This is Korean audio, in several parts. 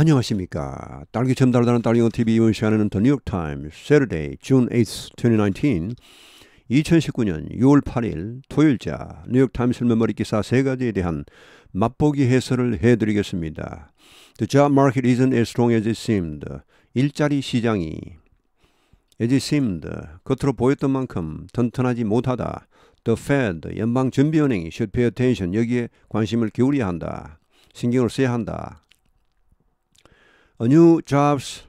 안녕하십니까. 딸기처럼 달달한 딸기영어 TV 이번 시간에는 The New York Times, Saturday, June 8th, 2019 2019년 6월 8일 토요일자 뉴욕 타임스 메모리 기사 세 가지에 대한 맛보기 해설을 해드리겠습니다. The job market isn't as strong as it seemed. 일자리 시장이 as it seemed 겉으로 보였던 만큼 튼튼하지 못하다. The Fed 연방 준비은행이 should pay attention 여기에 관심을 기울여야 한다. 신경을 써야 한다. A new jobs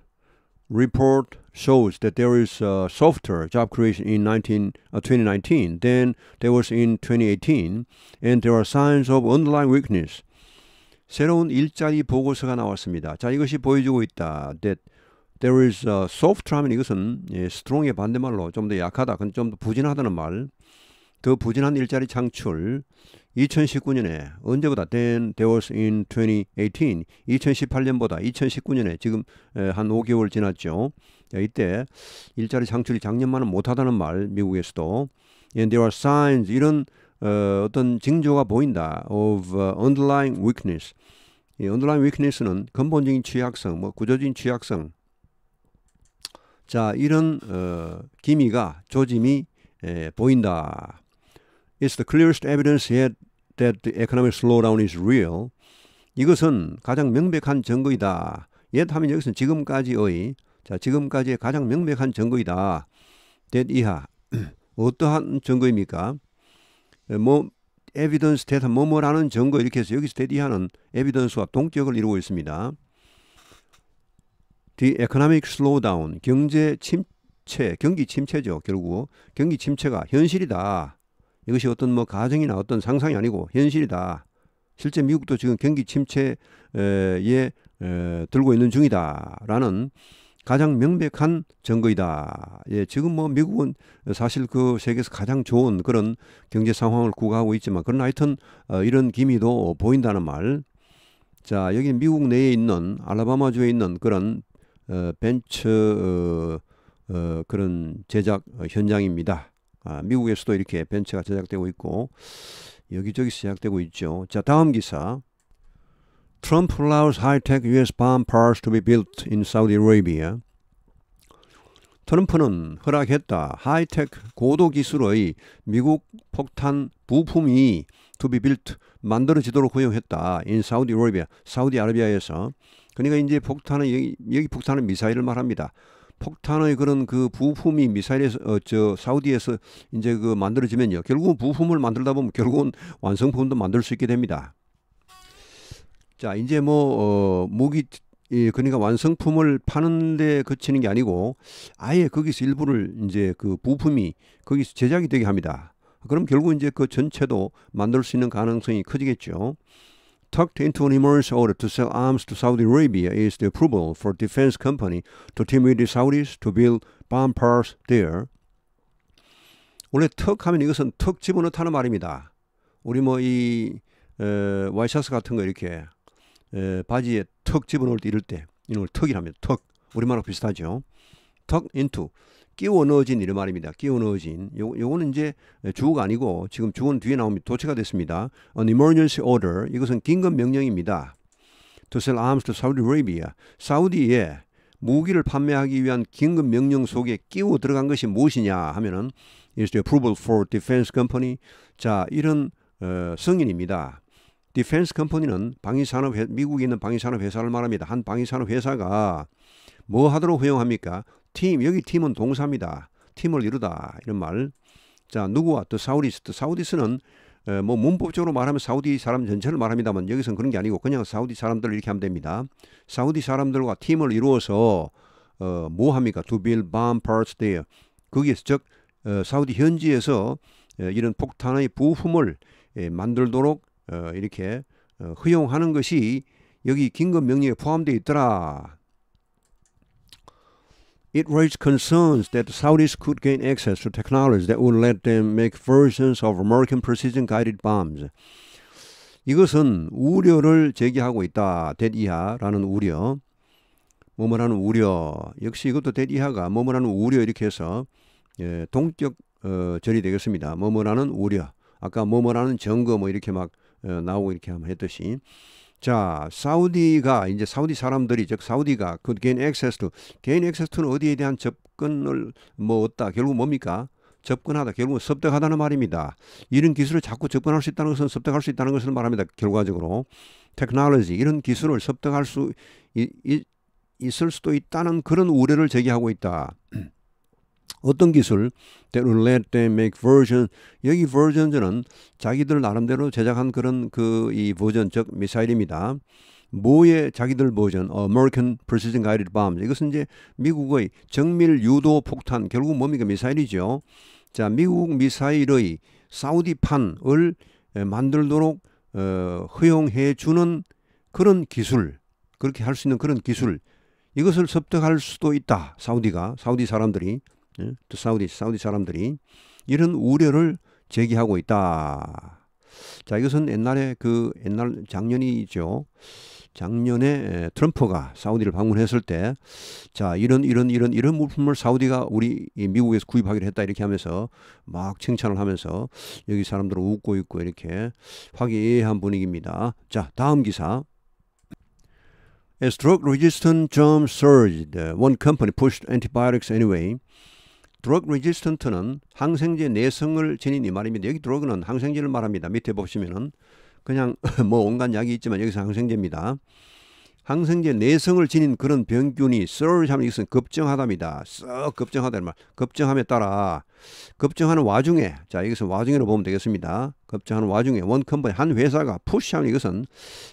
report shows that there is uh, softer job creation in 19, uh, 2019 than there was in 2018, and there are signs of underlying weakness. 새로운 일자리 보고서가 나왔습니다. 자, 이것이 보여주고 있다. That there is uh, soft 하면 이것은 예, strong의 반대말로 좀 더 약하다, 좀더 부진하다는 말. 더 부진한 일자리 창출. 2019년에 언제보다 then there was in 2018 2018년보다 2019년에 지금 한 5개월 지났죠. 이때 일자리 창출이 작년만은 못하다는 말 미국에서도 and there are signs 이런 어, 어떤 징조가 보인다 of uh, underlying weakness. 이 underlying weakness는 근본적인 취약성, 뭐 구조적인 취약성. 자 이런 어, 기미가 조짐이 에, 보인다. It's the clearest evidence yet that the economic slowdown is real. 이것은 가장 명백한 증거이다. yet 하면 여기서는 지금까지의 자 지금까지의 가장 명백한 증거이다. that 이하 어떠한 증거입니까? 뭐 evidence that 뭐뭐라는 증거 이렇게 해서 여기서 이하는 evidence와 동격을 이루고 있습니다. The economic slowdown 경제 침체 경기 침체죠 결국 경기 침체가 현실이다. 이것이 어떤 뭐 가정이나 어떤 상상이 아니고 현실이다. 실제 미국도 지금 경기 침체에 들고 있는 중이다라는 가장 명백한 증거이다. 예, 지금 뭐 미국은 사실 그 세계에서 가장 좋은 그런 경제 상황을 구가하고 있지만 그런 하여튼 어, 이런 기미도 보인다는 말. 자, 여기 미국 내에 있는 알라바마주에 있는 그런 어, 벤처 어, 어, 그런 제작 현장입니다. 아, 미국에서도 이렇게 벤처가 제작되고 있고 여기저기 시작되고 있죠. 자 다음 기사 Trump allows high-tech U.S. bomb parts to be built in Saudi Arabia. 트럼프는 허락했다. 하이텍 고도 기술의 미국 폭탄 부품이 to be built 만들어지도록 허용했다. in Saudi Arabia, 사우디아라비아에서. 그러니까 이제 폭탄은 여기, 여기 폭탄은 미사일을 말합니다. 폭탄의 그런 그 부품이 미사일에서 어, 저 사우디에서 이제 그 만들어지면요. 결국은 부품을 만들다 보면 결국은 완성품도 만들 수 있게 됩니다. 자, 이제 뭐 어, 무기 예, 그러니까 완성품을 파는데 그치는 게 아니고 아예 거기서 일부를 이제 그 부품이 거기서 제작이 되게 합니다. 그럼 결국 이제 그 전체도 만들 수 있는 가능성이 커지겠죠. Tucked into an emergency order to sell arms to Saudi Arabia is the approval for defense company to team with the Saudis to build bomb parts there. 원래 턱 하면 이것은 턱 집어넣다는 말입니다. 우리 뭐 이 와이셔츠 같은 거 이렇게 에, 바지에 턱 집어넣을 때 이럴 때 이런 걸 턱이랍니다. 턱 우리말하고 비슷하죠. tucked into 끼워 넣어진 이런 말입니다. 끼워 넣어진. 요, 요거는 이제 주어가 아니고 지금 주어는 뒤에 나옵니다. 도치가 됐습니다. An emergency order. 이것은 긴급 명령입니다. To sell arms to Saudi Arabia. 사우디에 무기를 판매하기 위한 긴급 명령 속에 끼워 들어간 것이 무엇이냐 하면은 is the approval for defense company. 자, 이런 어, 승인입니다. defense company는 방위산업 회, 미국에 있는 방위산업 회사를 말합니다. 한 방위산업 회사가 뭐 하도록 허용합니까? 팀 여기 팀은 동사입니다. 팀을 이루다 이런 말. 자 누구와 또 사우디스 또 사우디스는 에, 뭐 문법적으로 말하면 사우디 사람 전체를 말합니다만 여기서는 그런 게 아니고 그냥 사우디 사람들 이렇게 하면 됩니다. 사우디 사람들과 팀을 이루어서 어, 뭐 합니까? To build bomb parts there. 거기에서 즉 어, 사우디 현지에서 에, 이런 폭탄의 부품을 에, 만들도록 어, 이렇게 어, 허용하는 것이 여기 긴급 명령에 포함되어 있더라. It raised concerns that the Saudis could gain access to technology that would let them make versions of American precision-guided bombs. 이것은 우려를 제기하고 있다. 대이하라는 우려. 뭐뭐라는 우려. 역시 이것도 대이하가 뭐뭐라는 우려 이렇게 해서 예, 동격 어, 절이 되겠습니다. 뭐뭐라는 우려. 아까 뭐뭐라는 증거 뭐 이렇게 막 어, 나오고 이렇게 하면 했듯이 자, 사우디가 이제 사우디 사람들이 즉 사우디가 그 gain access to gain access to는 어디에 대한 접근을 뭐 얻다 결국 뭡니까? 접근하다 결국은 습득하다는 말입니다. 이런 기술을 자꾸 접근할 수 있다는 것은 습득할 수 있다는 것을 말합니다. 결과적으로 technology 이런 기술을 습득할 수 이, 이, 있을 수도 있다는 그런 우려를 제기하고 있다. 어떤 기술 will let them make version 여기 version은 자기들 나름대로 제작한 그런 그 이 버전 즉 미사일입니다. 뭐의 자기들 버전 American Precision Guided Bomb 이것은 이제 미국의 정밀 유도 폭탄 결국 뭡니까 미사일이죠. 자 미국 미사일의 사우디판을 만들도록 어, 허용해 주는 그런 기술 그렇게 할 수 있는 그런 기술 이것을 습득할 수도 있다 사우디가 사우디 사람들이 예? 또 사우디 사우디 사람들이 이런 우려를 제기하고 있다. 자 이것은 옛날에 그 옛날 작년이죠. 작년에 트럼프가 사우디를 방문했을 때, 자 이런 이런 이런 이런 물품을 사우디가 우리 미국에서 구입하기로 했다 이렇게 하면서 막 칭찬을 하면서 여기 사람들은 웃고 있고 이렇게 화기애애한 분위기입니다. 자 다음 기사. As drug-resistant germs surged, one company pushed antibiotics anyway. 드럭 레지스턴트는 항생제 내성을 지닌 이 말입니다. 여기 드럭은 항생제를 말합니다. 밑에 보시면은 그냥 뭐 온갖 약이 있지만 여기서 항생제입니다. 항생제 내성을 지닌 그런 병균이 surge 하면 이것은 급증하답니다. 썩 급증하다는 말. 급증함에 따라 급증하는 와중에 자 이것은 와중에로 보면 되겠습니다. 급증하는 와중에 원 컴퍼니 한 회사가 푸시하는 이것은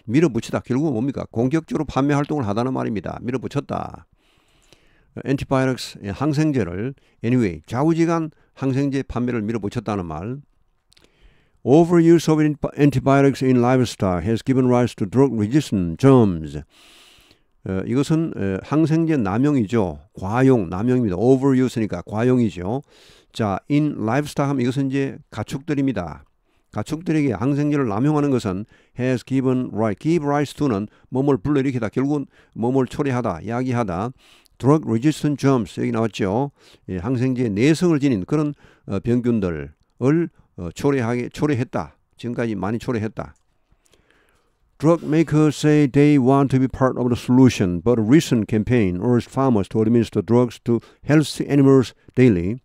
밀어붙이다. 결국은 뭡니까? 공격적으로 판매 활동을 하다는 말입니다. 밀어붙였다. 엔티바이러스 항생제를 anyway 좌우지간 항생제 판매를 밀어붙였다는 말. Overuse of antibiotics in livestock has given rise to drug-resistant germs. 어, 이것은 어, 항생제 남용이죠. 과용, 남용입니다. overuse니까 과용이죠. 자, in livestock 하면 이것은 이제 가축들입니다. 가축들에게 항생제를 남용하는 것은 has given rise, give rise to는 몸을 불러일으키다, 결국은 몸을 초래하다, 야기하다. Drug resistant germs 여기 나왔죠. 예, 항생제 내성을 지닌 그런 어, 병균들을 어, 초래하게 초래했다. 지금까지 많이 초래했다. Drug makers say they want to be part of the solution, but a recent campaign urged farmers to administer drugs to healthy animals daily.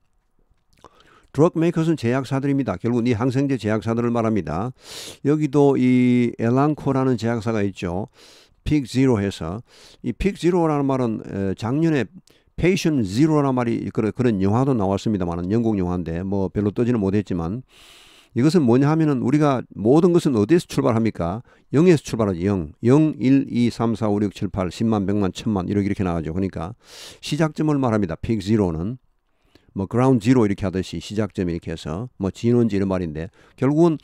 drug makers는 제약사들입니다. 결국 이 항생제 제약사들을 말합니다. 여기도 이 Elanco라는 제약사가 있죠. Pig Zero 해서 이 Pig Zero라는 말은 작년에 Patient Zero라는 말이 그런 그런 영화도 나왔습니다만은 영국 영화인데 뭐 별로 뜨지는 못했지만 이것은 뭐냐 하면은 우리가 모든 것은 어디에서 출발합니까? 0에서 출발하지 0. 0, 1, 2, 3, 4, 5, 6, 7, 8, 10만, 100만, 1000만 이렇게 이렇게 나가죠. 그러니까 시작점을 말합니다. pig zero는 뭐 ground zero 이렇게 하듯이 시작점 이렇게 해서 뭐 진원지 이런 말인데 결국은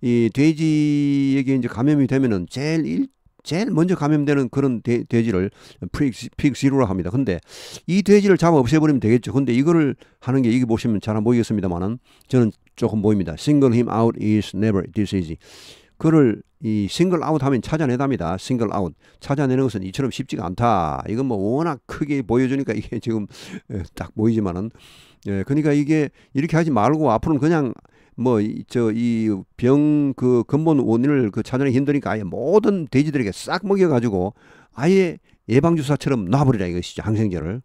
이 돼지에게 이제 감염이 되면은 제일 일, 제일 먼저 감염되는 그런 돼, 돼지를 pig zero라 합니다. 근데 이 돼지를 잡아 없애버리면 되겠죠. 근데 이거를 하는 게 이게 보시면 잘 안 보이겠습니다만은 저는 조금 보입니다. Single him out is never this easy. 그를 이 single out 하면 찾아내답니다. single out. 찾아내는 것은 이처럼 쉽지가 않다. 이건 뭐 워낙 크게 보여주니까 이게 지금 딱 보이지만은 예, 그러니까 이게 이렇게 하지 말고 앞으로는 그냥 뭐 저 이 병 그 근본 원인을 그 찾아내기 힘드니까 아예 모든 돼지들에게 싹 먹여가지고 아예 예방 주사처럼 놔버리라 이것이죠 항생제를.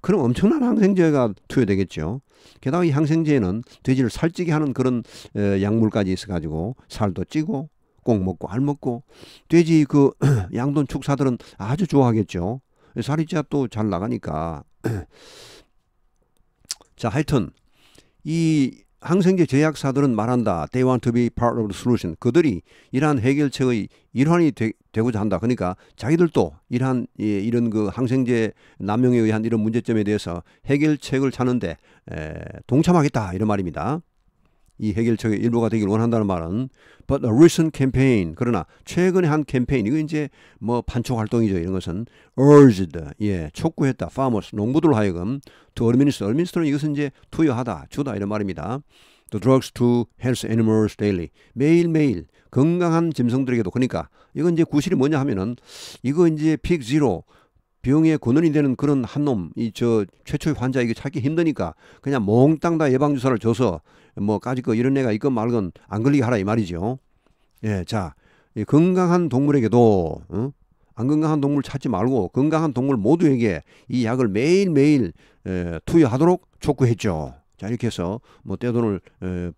그럼 엄청난 항생제가 투여되겠죠. 게다가 이 항생제에는 돼지를 살찌게 하는 그런 에, 약물까지 있어가지고 살도 찌고 꼭 먹고 알 먹고 돼지 그 양돈 축사들은 아주 좋아하겠죠. 살이 찌야 또 잘 나가니까. 자 하여튼 이 항생제 제약사들은 말한다. They want to be part of the solution. 그들이 이러한 해결책의 일환이 되, 고자 한다. 그러니까 자기들도 이러한 예, 이런 그 항생제 남용에 의한 이런 문제점에 대해서 해결책을 찾는데 에, 동참하겠다 이런 말입니다. 이 해결책의 일부가 되길 원한다는 말은 but a recent campaign. 그러나 최근에 한 캠페인 이거 이제 뭐 판촉 활동이죠. 이런 것은 urged 예 촉구했다. farmers 농부들 하여금 to administer administer는 이것은 이제 투여하다 주다 이런 말입니다. The drugs to health animals daily. 매일매일 건강한 짐승들에게도. 그러니까 이건 이제 구실이 뭐냐 하면은 이거 이제 픽 지로 병의 근원이 되는 그런 한 놈, 이 저 최초의 환자 이게 찾기 힘드니까 그냥 몽땅 다 예방 주사를 줘서 뭐 까짓 거 이런 애가 있건 말건 안 걸리게 하라 이 말이죠. 예, 자 이 건강한 동물에게도 어? 안 건강한 동물 찾지 말고 건강한 동물 모두에게 이 약을 매일매일 에, 투여하도록 촉구했죠. 자 이렇게 해서 뭐 떼돈을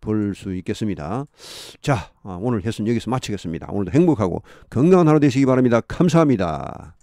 벌 수 있겠습니다. 자 아, 오늘 해선 여기서 마치겠습니다. 오늘도 행복하고 건강한 하루 되시기 바랍니다. 감사합니다.